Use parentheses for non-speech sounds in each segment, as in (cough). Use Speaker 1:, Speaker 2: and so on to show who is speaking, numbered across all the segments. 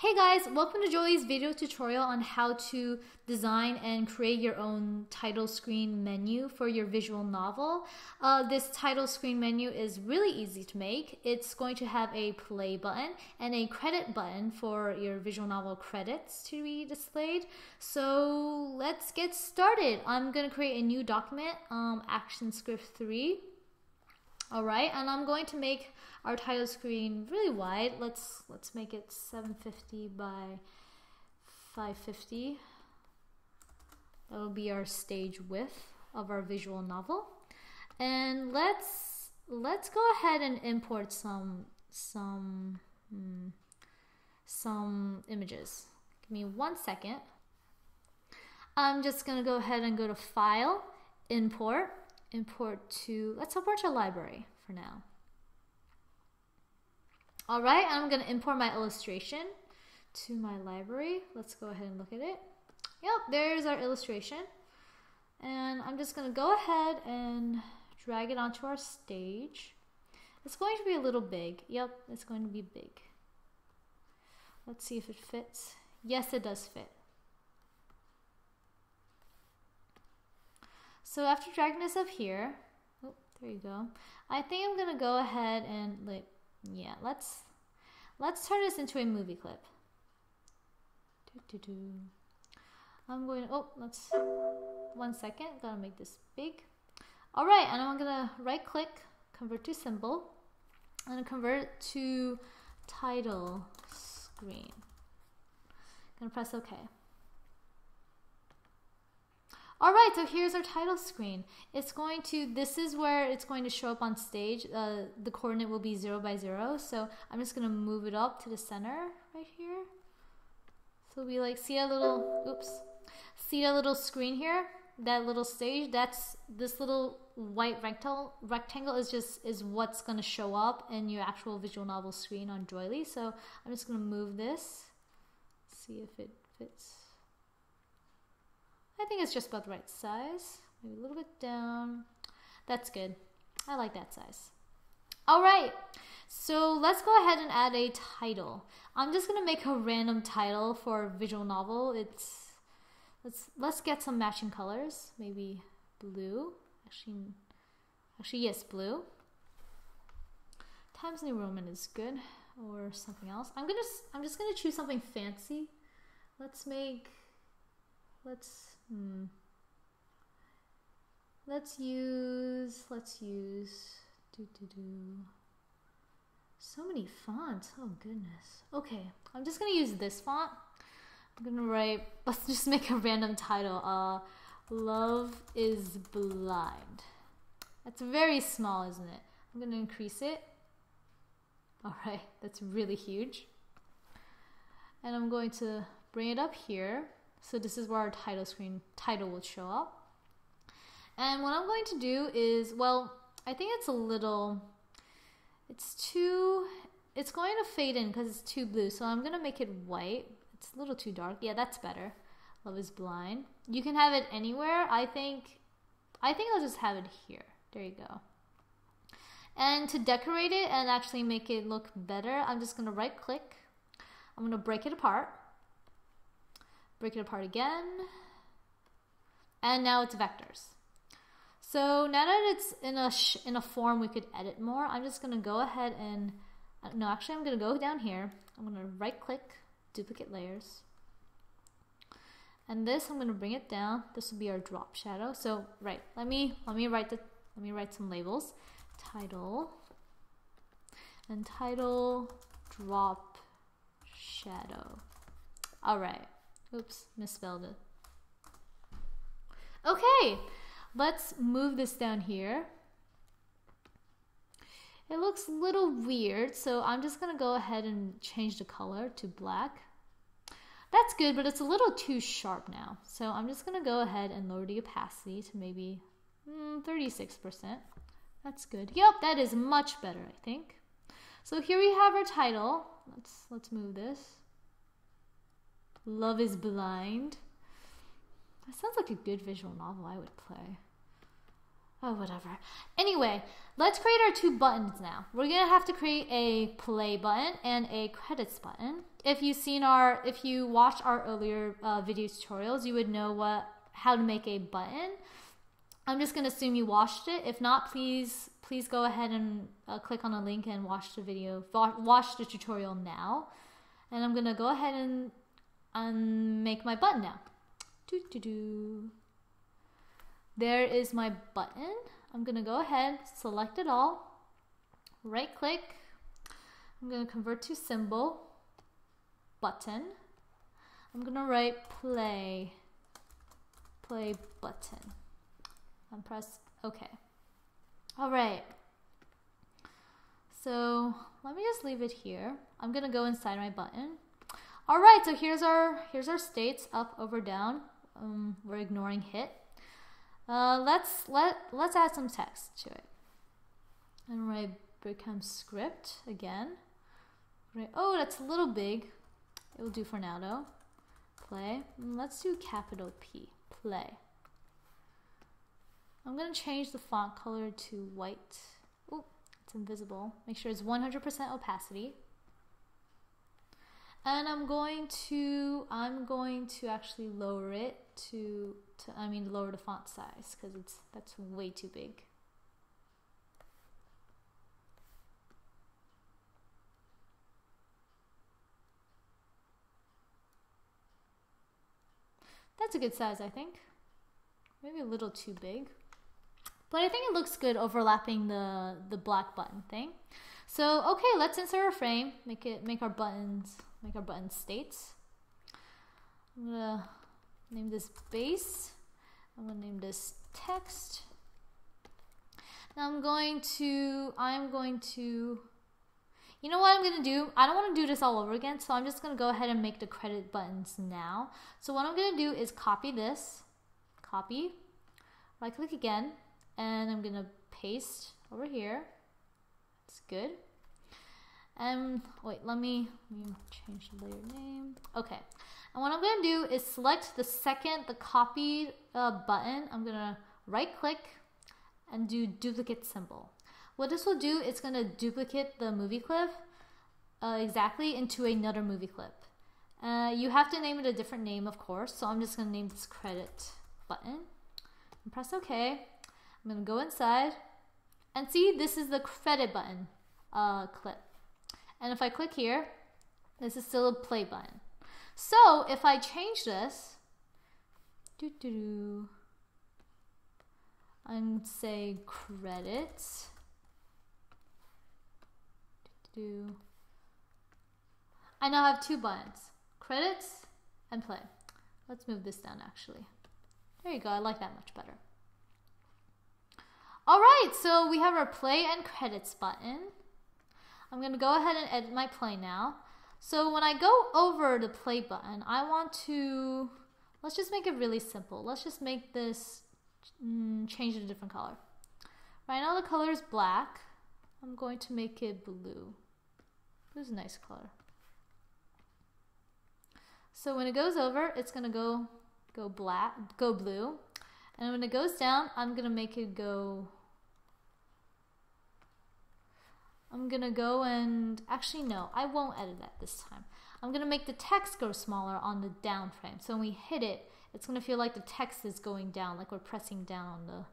Speaker 1: Hey guys, welcome to Joey's video tutorial on how to design and create your own title screen menu for your visual novel. Uh, this title screen menu is really easy to make. It's going to have a play button and a credit button for your visual novel credits to be displayed. So let's get started. I'm going to create a new document, um, Action Script 3. All right, and I'm going to make our title screen really wide. Let's let's make it 750 by 550. That'll be our stage width of our visual novel. And let's let's go ahead and import some some hmm, some images. Give me one second. I'm just gonna go ahead and go to File, Import, import to, let's import to library for now. All right, I'm gonna import my illustration to my library. Let's go ahead and look at it. Yep, there's our illustration. And I'm just gonna go ahead and drag it onto our stage. It's going to be a little big. Yep, it's going to be big. Let's see if it fits. Yes, it does fit. So after dragging this up here, oh, there you go. I think I'm gonna go ahead and like, yeah, let's let's turn this into a movie clip. I'm going. Oh, let's one second. Gotta make this big. All right, and I'm gonna right click, convert to symbol, and convert to title screen. Gonna press OK. All right, so here's our title screen. It's going to, this is where it's going to show up on stage. Uh, the coordinate will be zero by zero. So I'm just gonna move it up to the center right here. So we like, see a little, oops, see a little screen here? That little stage, that's, this little white rectangle, rectangle is just, is what's gonna show up in your actual visual novel screen on Joilly. So I'm just gonna move this, see if it fits. I think it's just about the right size. Maybe a little bit down. That's good. I like that size. All right, so let's go ahead and add a title. I'm just gonna make a random title for a visual novel. It's let's let's get some matching colors. Maybe blue. Actually, actually yes, blue. Times New Roman is good, or something else. I'm gonna I'm just gonna choose something fancy. Let's make let's Hmm. Let's use, let's use, do do do. So many fonts, oh goodness. Okay, I'm just gonna use this font. I'm gonna write, (laughs) let's just make a random title. Uh, Love is Blind. That's very small, isn't it? I'm gonna increase it. All right, that's really huge. And I'm going to bring it up here so this is where our title screen title will show up. And what I'm going to do is, well, I think it's a little, it's too, it's going to fade in because it's too blue. So I'm going to make it white. It's a little too dark. Yeah, that's better. Love is blind. You can have it anywhere. I think, I think I'll just have it here. There you go. And to decorate it and actually make it look better, I'm just going to right click. I'm going to break it apart break it apart again, and now it's vectors. So now that it's in a in a form we could edit more, I'm just gonna go ahead and uh, no, actually I'm gonna go down here. I'm gonna right click, duplicate layers, and this I'm gonna bring it down. This will be our drop shadow. So right, let me let me write the let me write some labels. Title and title drop shadow. All right. Oops, misspelled it. Okay, let's move this down here. It looks a little weird, so I'm just gonna go ahead and change the color to black. That's good, but it's a little too sharp now. So I'm just gonna go ahead and lower the opacity to maybe mm, 36%. That's good. Yep, that is much better, I think. So here we have our title. Let's let's move this. Love is Blind. That sounds like a good visual novel I would play. Oh, whatever. Anyway, let's create our two buttons now. We're gonna have to create a play button and a credits button. If you've seen our, if you watched our earlier uh, video tutorials, you would know what how to make a button. I'm just gonna assume you watched it. If not, please please go ahead and uh, click on the link and watch the video, watch the tutorial now. And I'm gonna go ahead and, make my button now. Doo -doo -doo. There is my button. I'm gonna go ahead, select it all, right click. I'm gonna convert to symbol, button. I'm gonna write play, play button, and press OK. All right. So let me just leave it here. I'm gonna go inside my button. All right, so here's our here's our states up, over, down. Um, we're ignoring hit. Uh, let's let let's add some text to it. And write become script again. Right. Oh, that's a little big. It will do for now though. Play. Mm, let's do capital P. Play. I'm gonna change the font color to white. Oh, it's invisible. Make sure it's 100% opacity. And I'm going to I'm going to actually lower it to to, I mean lower the font size because it's that's way too big. That's a good size, I think. Maybe a little too big. But I think it looks good overlapping the, the black button thing. So, okay, let's insert a frame. Make it make our buttons make our button states. I'm gonna name this base. I'm gonna name this text. Now I'm going to, I'm going to, you know what I'm gonna do? I don't wanna do this all over again, so I'm just gonna go ahead and make the credit buttons now. So what I'm gonna do is copy this, copy, right click again, and I'm gonna paste over here. It's good. And wait, let me, let me change the layer name. Okay. And what I'm going to do is select the second, the copy uh, button. I'm going to right click and do duplicate symbol. What this will do, it's going to duplicate the movie clip uh, exactly into another movie clip. Uh, you have to name it a different name, of course. So I'm just going to name this credit button and press OK. I'm going to go inside and see this is the credit button uh, clip. And if I click here, this is still a play button. So if I change this, and say credits, I now have two buttons, credits and play. Let's move this down actually. There you go, I like that much better. All right, so we have our play and credits button. I'm gonna go ahead and edit my play now. So when I go over the play button, I want to, let's just make it really simple. Let's just make this, mm, change it a different color. Right now the color is black. I'm going to make it blue. Is a nice color. So when it goes over, it's gonna go go black, go blue. And when it goes down, I'm gonna make it go I'm gonna go and actually no, I won't edit that this time. I'm gonna make the text go smaller on the down frame. So when we hit it, it's gonna feel like the text is going down, like we're pressing down on the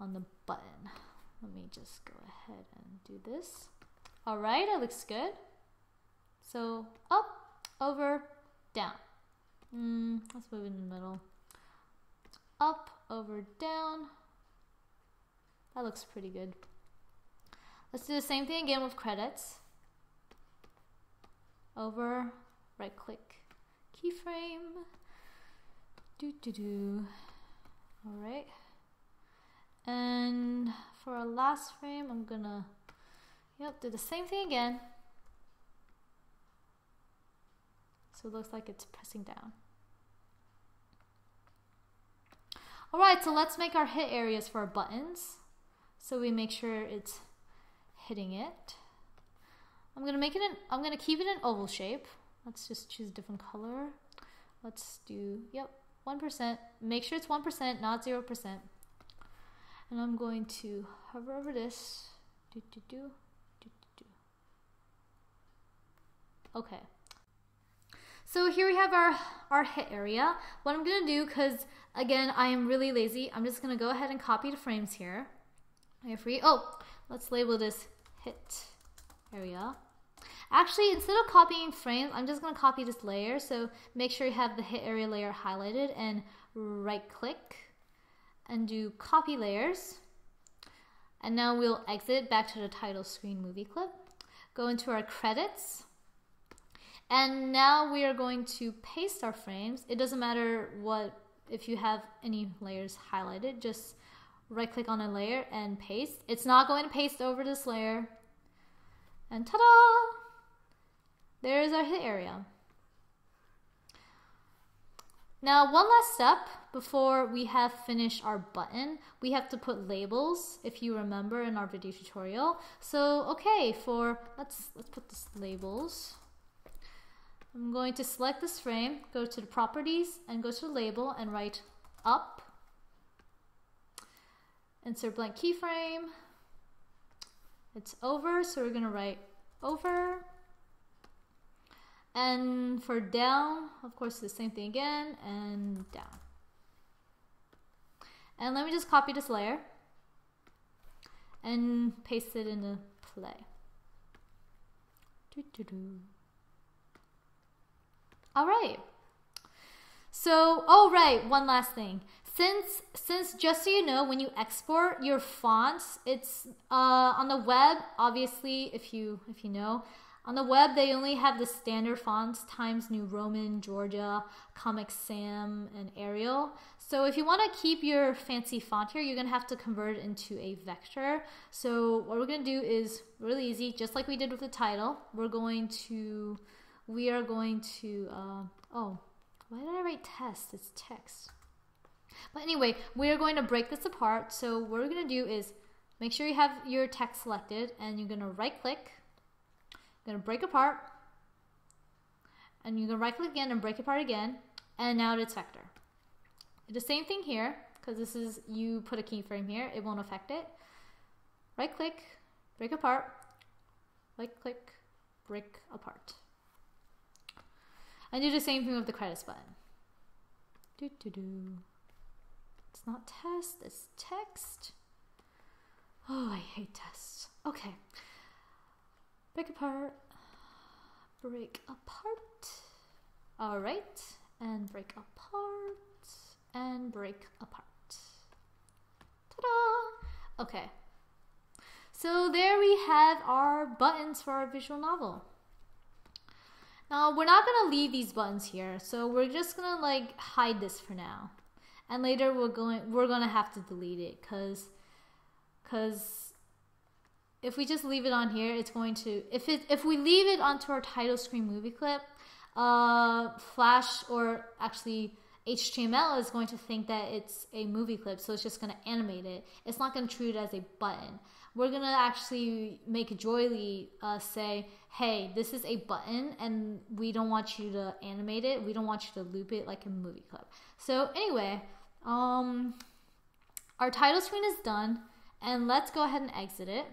Speaker 1: on the button. Let me just go ahead and do this. All right, it looks good. So up, over, down. Mm, let's move in the middle. Up, over, down. That looks pretty good. Let's do the same thing again with credits. Over, right click, keyframe. Do do do. All right. And for our last frame, I'm gonna, yep, do the same thing again. So it looks like it's pressing down. All right, so let's make our hit areas for our buttons. So we make sure it's hitting it. I'm gonna make it an, I'm gonna keep it an oval shape. Let's just choose a different color. Let's do, yep, 1%. Make sure it's 1%, not 0%. And I'm going to hover over this. Do, do, do, do, do, do. Okay. So here we have our, our hit area. What I'm gonna do, cause again, I am really lazy, I'm just gonna go ahead and copy the frames here. I have free, oh, let's label this hit area. Actually, instead of copying frames, I'm just gonna copy this layer. So make sure you have the hit area layer highlighted and right click and do copy layers. And now we'll exit back to the title screen movie clip. Go into our credits. And now we are going to paste our frames. It doesn't matter what, if you have any layers highlighted, just right click on a layer and paste. It's not going to paste over this layer. And ta-da! There's our hit area. Now, one last step before we have finished our button, we have to put labels, if you remember in our video tutorial. So, okay, for, let's, let's put this labels. I'm going to select this frame, go to the properties and go to the label and write up. Insert blank keyframe. It's over, so we're gonna write over. And for down, of course, the same thing again, and down. And let me just copy this layer and paste it into play. Doo -doo -doo. All right. So, oh right, one last thing. Since since just so you know, when you export your fonts, it's uh, on the web. Obviously, if you if you know, on the web they only have the standard fonts: Times New Roman, Georgia, Comic Sans, and Arial. So if you want to keep your fancy font here, you're gonna have to convert it into a vector. So what we're gonna do is really easy, just like we did with the title. We're going to we are going to, uh, oh, why did I write test? It's text. But anyway, we are going to break this apart. So what we're going to do is make sure you have your text selected and you're going to right click, going to break apart, and you're going to right click again and break apart again, and now it's vector. The same thing here, because this is, you put a keyframe here, it won't affect it. Right click, break apart, right click, break apart. And do the same thing with the credits button. Do, do, do. Not test, it's text. Oh, I hate tests. Okay. Break apart. Break apart. All right. And break apart. And break apart. Ta-da! Okay. So there we have our buttons for our visual novel. Now we're not gonna leave these buttons here, so we're just gonna like hide this for now. And later we're going we're gonna have to delete it because because if we just leave it on here, it's going to if it if we leave it onto our title screen movie clip, uh, Flash or actually HTML is going to think that it's a movie clip, so it's just going to animate it. It's not going to treat it as a button. We're going to actually make Joilly uh, say, hey, this is a button, and we don't want you to animate it. We don't want you to loop it like a movie clip. So anyway, um, our title screen is done, and let's go ahead and exit it.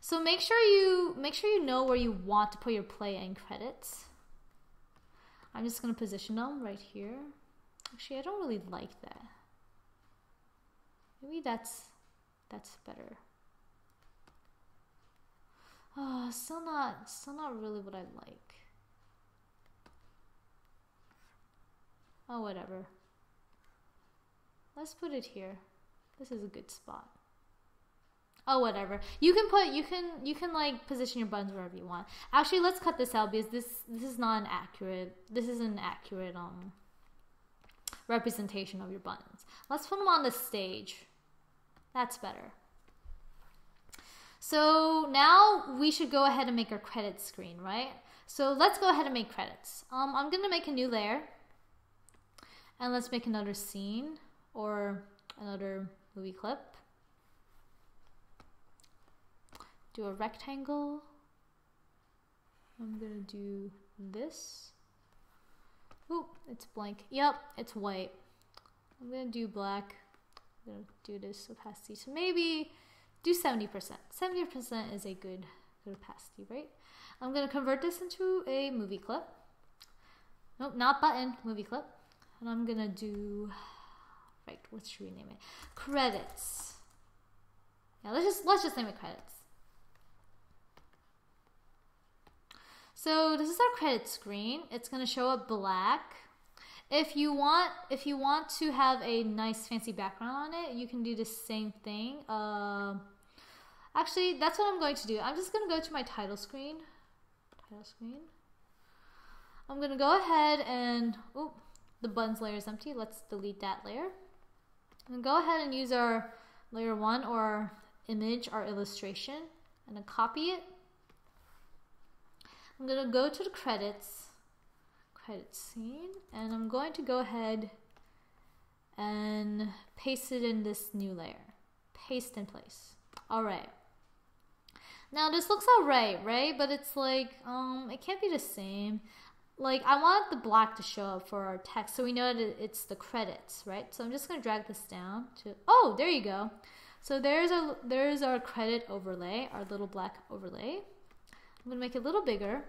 Speaker 1: So make sure you make sure you know where you want to put your play and credits. I'm just going to position them right here. Actually, I don't really like that. Maybe that's that's better. Oh, still not still not really what I like. Oh, whatever. Let's put it here. This is a good spot. Oh, whatever. You can put you can you can like position your buttons wherever you want. Actually, let's cut this out because this this is not an accurate. This is an accurate um representation of your buttons. Let's put them on the stage. That's better. So now we should go ahead and make our credits screen, right? So let's go ahead and make credits. Um, I'm gonna make a new layer, and let's make another scene or another movie clip. do a rectangle. I'm gonna do this. Oop, it's blank. Yep, it's white. I'm gonna do black. I'm gonna do this opacity. So maybe do 70%. 70% is a good, good opacity, right? I'm gonna convert this into a movie clip. Nope, not button, movie clip. And I'm gonna do, right, what should we name it? Credits. Yeah, let's just, let's just name it credits. So this is our credit screen. It's gonna show up black. If you want, if you want to have a nice fancy background on it, you can do the same thing. Uh, actually, that's what I'm going to do. I'm just gonna go to my title screen. Title screen. I'm gonna go ahead and oh, the buttons layer is empty. Let's delete that layer. And go ahead and use our layer one or image, our illustration, and copy it I'm gonna go to the credits, credit scene, and I'm going to go ahead and paste it in this new layer. Paste in place. All right. Now this looks alright, right? But it's like, um, it can't be the same. Like I want the black to show up for our text, so we know that it's the credits, right? So I'm just gonna drag this down to. Oh, there you go. So there's our there's our credit overlay, our little black overlay. I'm gonna make it a little bigger.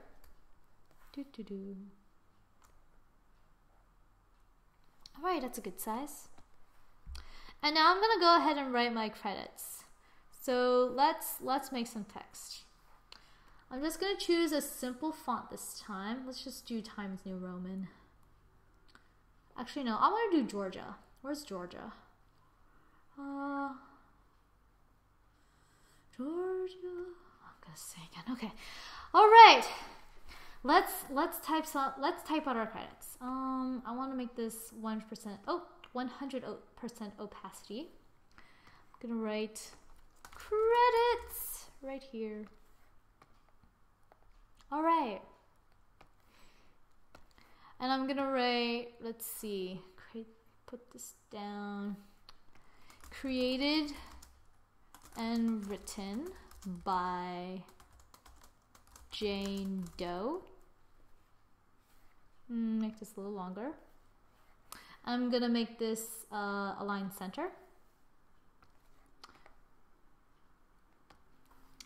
Speaker 1: All right, that's a good size. And now I'm gonna go ahead and write my credits. So let's let's make some text. I'm just gonna choose a simple font this time. Let's just do Times New Roman. Actually, no, I want to do Georgia. Where's Georgia? Uh, Georgia. I'm gonna say again. Okay. All right. Let's let's type some. Let's type out our credits. Um, I want to make this one percent. Oh, 100 percent opacity. I'm gonna write credits right here. All right. And I'm gonna write. Let's see. Put this down. Created and written by Jane Doe. Mm, make this a little longer. I'm gonna make this uh, align center.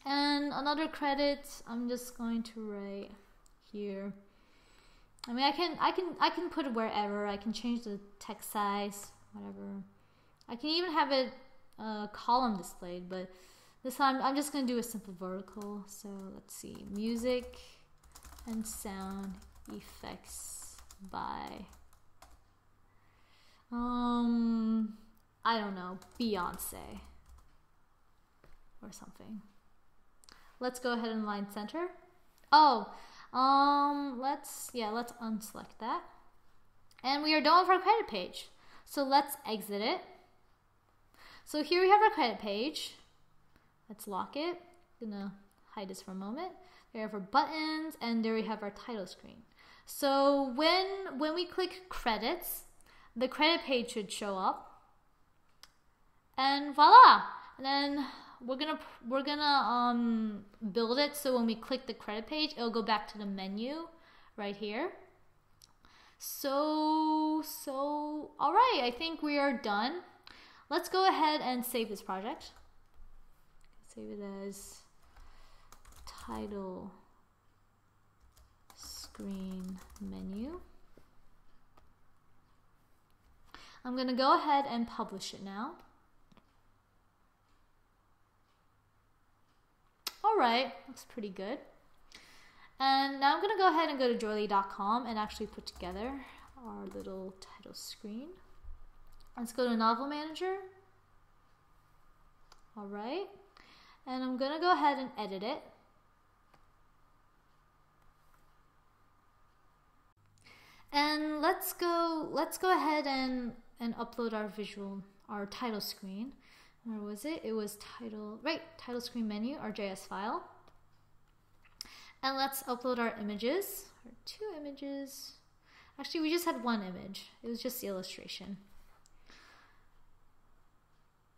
Speaker 1: And another credit, I'm just going to write here. I mean, I can, I can, I can put it wherever. I can change the text size, whatever. I can even have it uh, column displayed, but this time I'm just gonna do a simple vertical. So let's see, music and sound effects by, um, I don't know, Beyonce or something. Let's go ahead and line center. Oh, um, let's, yeah, let's unselect that. And we are done with our credit page. So let's exit it. So here we have our credit page. Let's lock it. gonna hide this for a moment. There we have our buttons and there we have our title screen. So when when we click credits, the credit page should show up. And voila! And then we're gonna we're gonna um build it so when we click the credit page, it'll go back to the menu right here. So so all right, I think we are done. Let's go ahead and save this project. Save it as title screen menu. I'm to go ahead and publish it now. All right, looks pretty good. And now I'm going to go ahead and go to joilly.com and actually put together our little title screen. Let's go to Novel Manager. All right. And I'm going to go ahead and edit it. And let's go let's go ahead and and upload our visual our title screen. Where was it? It was title right, title screen menu, our JS file. And let's upload our images. Our two images. Actually, we just had one image. It was just the illustration.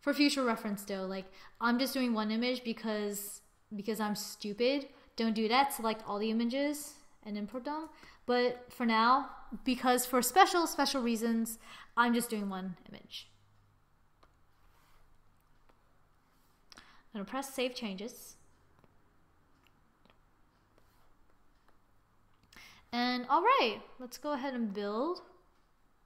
Speaker 1: For future reference though, like I'm just doing one image because because I'm stupid. Don't do that. Select all the images and import them. But for now, because for special, special reasons, I'm just doing one image. I'm gonna press save changes. And all right, let's go ahead and build.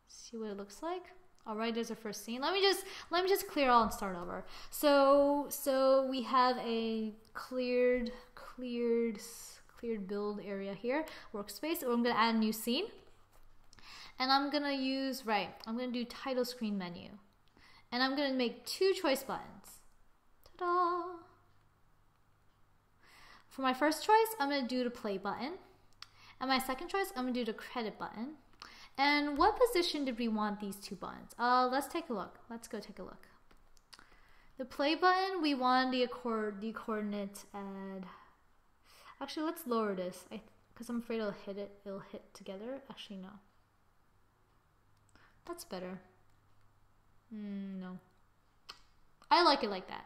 Speaker 1: See what it looks like. All right, there's our first scene. Let me just let me just clear all and start over. So so we have a cleared cleared cleared build area here, workspace. I'm gonna add a new scene, and I'm gonna use right. I'm gonna do title screen menu, and I'm gonna make two choice buttons. For my first choice, I'm gonna do the play button. And my second choice, I'm gonna do the credit button. And what position did we want these two buttons? Uh, let's take a look. Let's go take a look. The play button, we want the, accord, the coordinate at... Actually, let's lower this, I because I'm afraid it'll hit it. It'll hit together. Actually, no. That's better. Mm, no. I like it like that.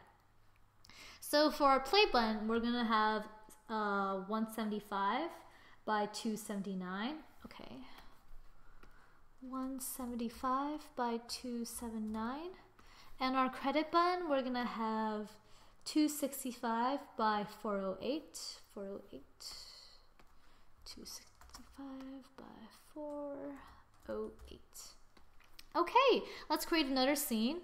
Speaker 1: So for our play button, we're gonna have uh, 175 by 279. Okay. 175 by 279. And our credit button, we're going to have 265 by 408. 408. 265 by 408. Okay, let's create another scene.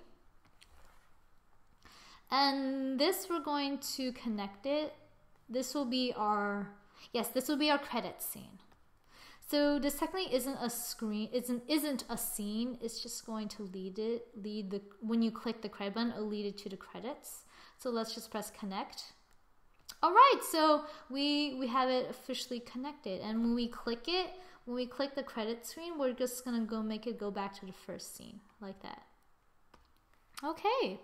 Speaker 1: And this we're going to connect it. This will be our Yes, this will be our credit scene. So this technically isn't a screen, isn't isn't a scene. It's just going to lead it, lead the when you click the credit button, it'll lead it to the credits. So let's just press connect. All right, so we we have it officially connected, and when we click it, when we click the credit screen, we're just gonna go make it go back to the first scene like that. Okay,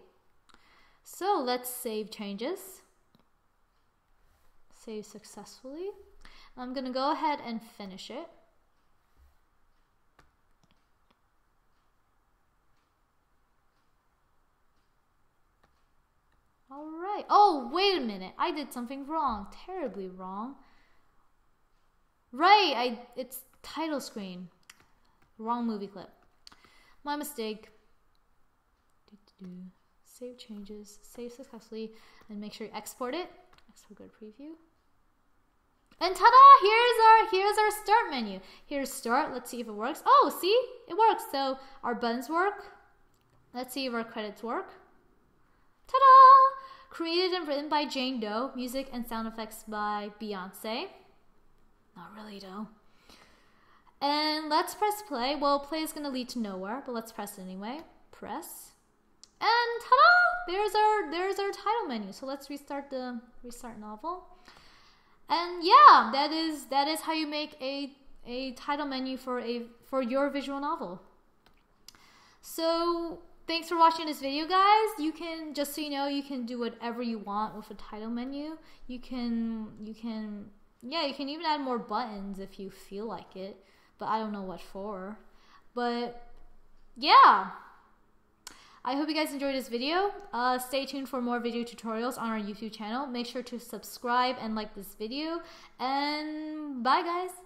Speaker 1: so let's save changes save successfully. I'm going to go ahead and finish it. All right. Oh, wait a minute. I did something wrong. Terribly wrong. Right. I it's title screen. Wrong movie clip. My mistake. Save changes. Save successfully. And make sure you export it. Export good preview. And ta-da! Here's our here's our start menu. Here's start. Let's see if it works. Oh, see? It works. So our buttons work. Let's see if our credits work. Ta-da! Created and written by Jane Doe. Music and sound effects by Beyonce. Not really though. And let's press play. Well, play is going to lead to nowhere, but let's press anyway. Press. And ta-da! There's our there's our title menu. So let's restart the restart novel. And yeah, that is that is how you make a a title menu for a for your visual novel. So thanks for watching this video guys you can just so you know you can do whatever you want with a title menu you can you can yeah you can even add more buttons if you feel like it but i don't know what for but yeah I hope you guys enjoyed this video. Uh, stay tuned for more video tutorials on our YouTube channel. Make sure to subscribe and like this video. And bye guys!